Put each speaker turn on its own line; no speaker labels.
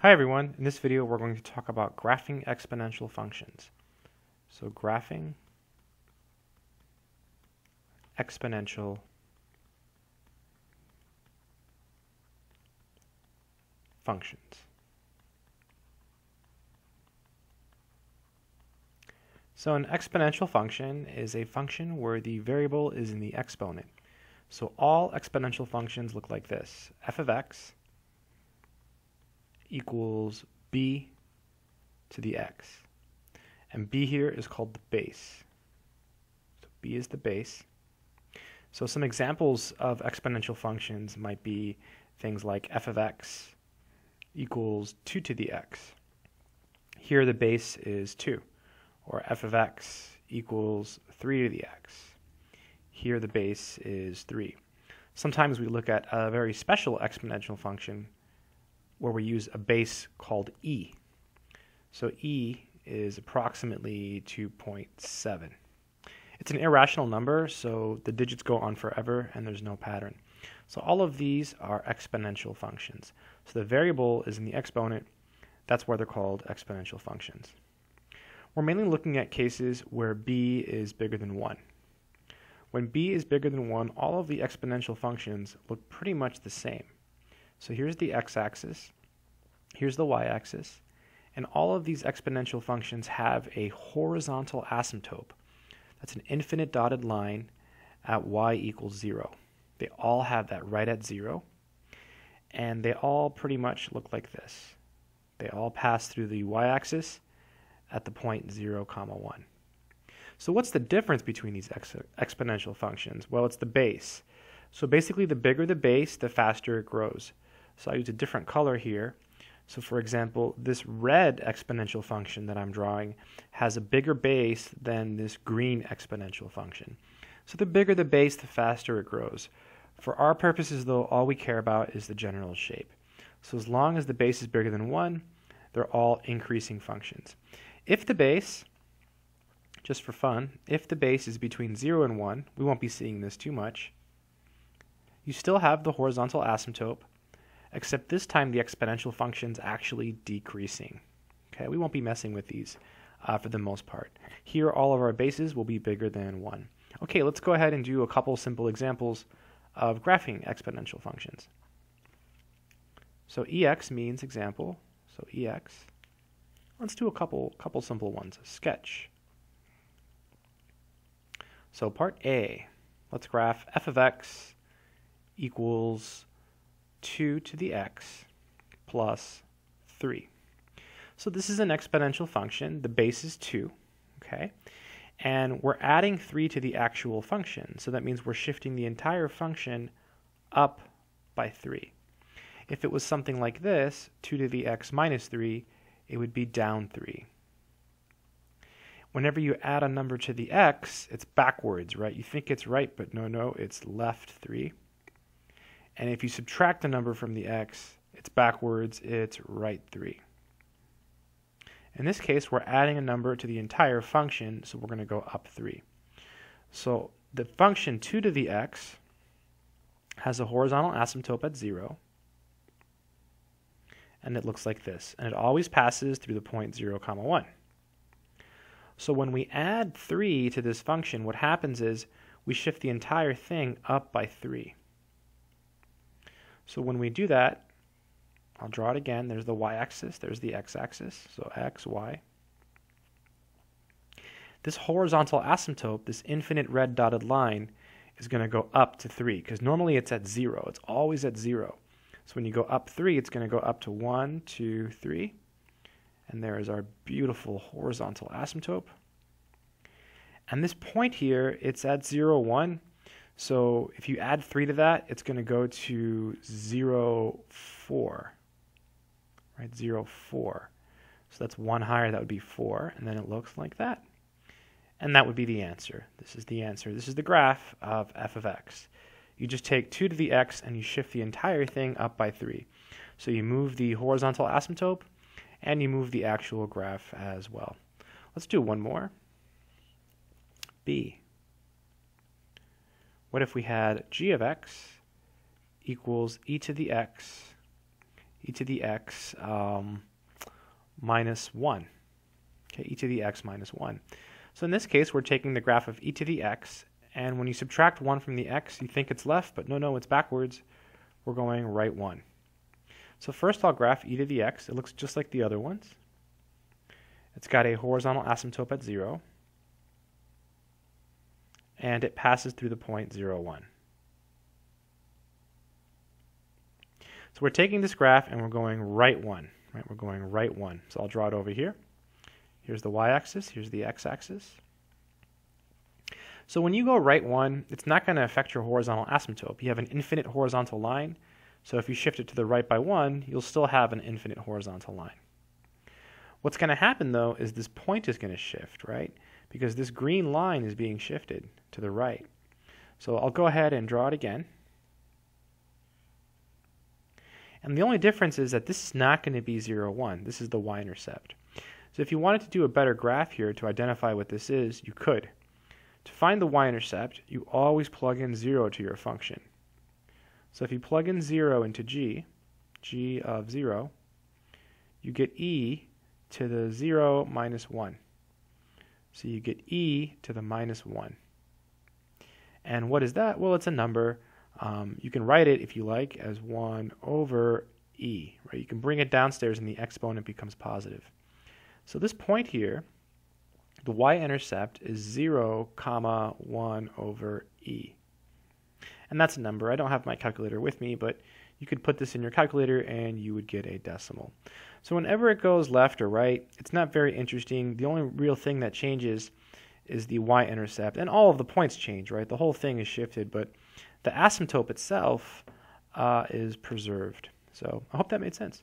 Hi everyone, in this video we're going to talk about graphing exponential functions. So graphing exponential functions. So an exponential function is a function where the variable is in the exponent. So all exponential functions look like this. f of x equals b to the x. And b here is called the base. So b is the base. So some examples of exponential functions might be things like f of x equals 2 to the x. Here the base is 2. Or f of x equals 3 to the x. Here the base is 3. Sometimes we look at a very special exponential function where we use a base called e. So e is approximately 2.7. It's an irrational number, so the digits go on forever and there's no pattern. So all of these are exponential functions. So the variable is in the exponent. That's why they're called exponential functions. We're mainly looking at cases where b is bigger than 1. When b is bigger than 1, all of the exponential functions look pretty much the same. So here's the x-axis, here's the y-axis, and all of these exponential functions have a horizontal asymptote. That's an infinite dotted line at y equals 0. They all have that right at 0, and they all pretty much look like this. They all pass through the y-axis at the point 0, comma 1. So what's the difference between these ex exponential functions? Well, it's the base. So basically, the bigger the base, the faster it grows. So I use a different color here. So for example, this red exponential function that I'm drawing has a bigger base than this green exponential function. So the bigger the base, the faster it grows. For our purposes though, all we care about is the general shape. So as long as the base is bigger than 1, they're all increasing functions. If the base, just for fun, if the base is between 0 and 1, we won't be seeing this too much, you still have the horizontal asymptote, except this time the exponential function's actually decreasing. Okay, we won't be messing with these uh, for the most part. Here, all of our bases will be bigger than 1. Okay, let's go ahead and do a couple simple examples of graphing exponential functions. So ex means example, so ex. Let's do a couple, couple simple ones. A Sketch. So part A, let's graph f of x equals 2 to the x plus 3. So this is an exponential function. The base is 2, okay? And we're adding 3 to the actual function. So that means we're shifting the entire function up by 3. If it was something like this, 2 to the x minus 3, it would be down 3. Whenever you add a number to the x, it's backwards, right? You think it's right, but no, no, it's left 3. And if you subtract the number from the x, it's backwards, it's right 3. In this case, we're adding a number to the entire function, so we're going to go up 3. So the function 2 to the x has a horizontal asymptote at 0, and it looks like this. And it always passes through the point 0, comma 1. So when we add 3 to this function, what happens is we shift the entire thing up by 3. So when we do that, I'll draw it again. There's the y-axis, there's the x-axis, so x, y. This horizontal asymptote, this infinite red dotted line, is going to go up to 3, because normally it's at 0. It's always at 0. So when you go up 3, it's going to go up to 1, 2, 3. And there is our beautiful horizontal asymptote. And this point here, it's at 0, 1. So if you add 3 to that, it's going to go to 0, 4. Right, 0, 4. So that's one higher, that would be 4. And then it looks like that. And that would be the answer. This is the answer. This is the graph of f of x. You just take 2 to the x and you shift the entire thing up by 3. So you move the horizontal asymptote and you move the actual graph as well. Let's do one more. b. What if we had g of x equals e to the x e to the x um, minus 1. Okay, e to the x minus 1. So in this case, we're taking the graph of e to the x, and when you subtract 1 from the x, you think it's left, but no, no, it's backwards. We're going right 1. So first I'll graph e to the x. It looks just like the other ones. It's got a horizontal asymptote at 0, and it passes through the point 0, 1. So we're taking this graph and we're going right 1. Right, we're going right 1. So I'll draw it over here. Here's the y-axis, here's the x-axis. So when you go right 1, it's not going to affect your horizontal asymptote. You have an infinite horizontal line, so if you shift it to the right by 1, you'll still have an infinite horizontal line. What's going to happen though is this point is going to shift, right? Because this green line is being shifted to the right. So I'll go ahead and draw it again. And the only difference is that this is not going to be 0, 1. This is the y-intercept. So if you wanted to do a better graph here to identify what this is, you could. To find the y-intercept, you always plug in 0 to your function. So if you plug in 0 into g, g of 0, you get e to the 0 minus 1. So you get e to the minus 1. And what is that? Well, it's a number. Um, you can write it, if you like, as 1 over e. Right? You can bring it downstairs and the exponent becomes positive. So this point here, the y-intercept is 0, comma 1 over e. And that's a number. I don't have my calculator with me, but you could put this in your calculator and you would get a decimal. So whenever it goes left or right, it's not very interesting. The only real thing that changes is the y-intercept, and all of the points change, right? The whole thing is shifted, but the asymptote itself uh, is preserved. So I hope that made sense.